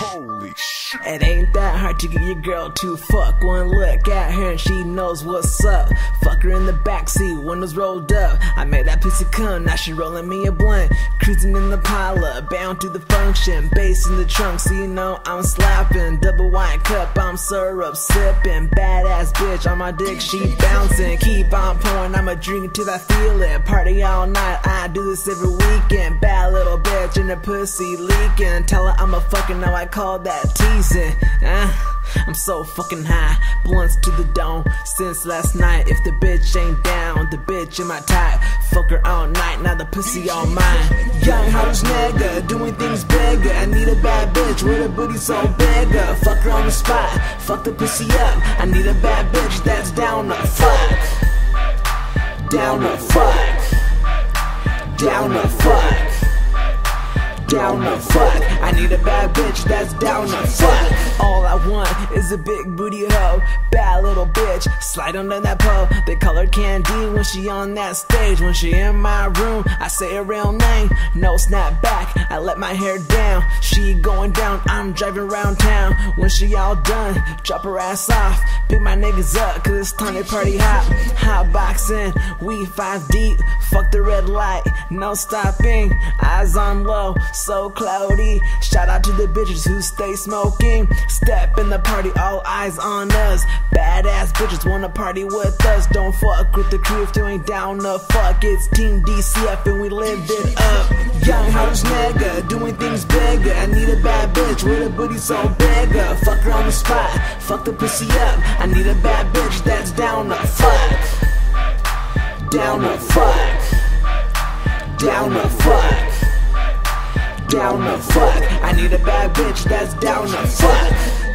Holy shit. It ain't that hard to get your girl to fuck. One look at her and she knows what's up. Fuck her in the backseat, windows rolled up. I made that pussy come, now she rolling me a blunt. Cruising in the pilot, bound to the function. Bass in the trunk, so you know I'm slapping. Double wine cup, I'm syrup sipping. Badass bitch on my dick, she bouncing. Keep on pouring, I'ma drink till I feel it. Party all night, I do this every weekend. Bad little bitch in the pussy leaking. Tell her I'm a fucking, now I call that teasing. Uh, I'm so fucking high, blunts to the dome since last night. If the bitch ain't down, the bitch in my type. Fuck her all night, now the pussy all mine. Young house nigga, doing things bigger. I need a bad bitch with a booty so bigger. Fuck her on the spot, fuck the pussy up. I need a bad bitch that's down to fuck. Down to fuck. Down to fuck. Down to fuck. I need a bad bitch that's down to fuck. Want is a big booty hoe. Bad little bitch, slide under that pole. They call her Candy when she on that stage. When she in my room, I say her real name. No snap back, I let my hair down. She going down, I'm driving around town. When she all done, drop her ass off. Pick my niggas up, cause it's time to party hot. Hot boxing, we five deep. Fuck the red light, no stopping. Eyes on low, so cloudy. Shout out to the bitches who stay smoking. Step in the party, all eyes on us. Badass bitches wanna party with us. Don't fuck with the crew if you ain't down to fuck. It's Team DTF and we live it up. Young house nigga, doing things bigger. I need a bad bitch with a booty so bigger. Fuck her on the spot, fuck the pussy up. I need a bad bitch that's down to fuck. Down to fuck. Down to fuck. Down to fuck. I need a bad bitch that's down to fuck.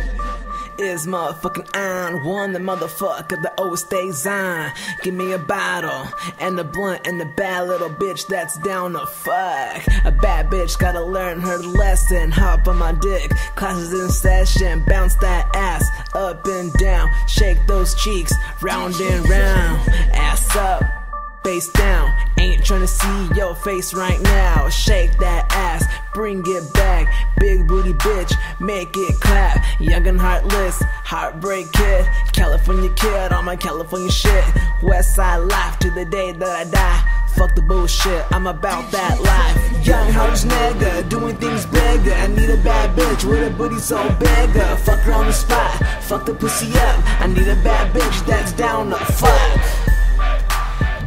Is motherfucking on one the motherfucker that always stays on. Give me a bottle and a blunt and a bad little bitch that's down to fuck. A bad bitch gotta learn her lesson. Hop on my dick, classes in session. Bounce that ass up and down. Shake those cheeks round and round. Ass up face down. Ain't tryna see your face right now. Shake that ass, bring it back. Big booty bitch, make it clap. Young and heartless, heartbreak kid. California kid on my California shit. West side life to the day that I die. Fuck the bullshit, I'm about that life. Young house nigga, doing things bigger. I need a bad bitch with a booty so bigger. Fuck her on the spot, fuck the pussy up. I need a bad bitch fuck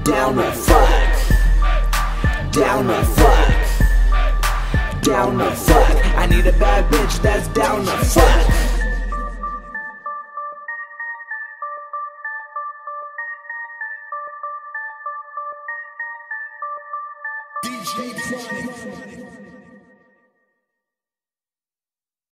down to fuck, down to fuck, down to fuck. I need a bad bitch that's down to fuck. DJ Chronic.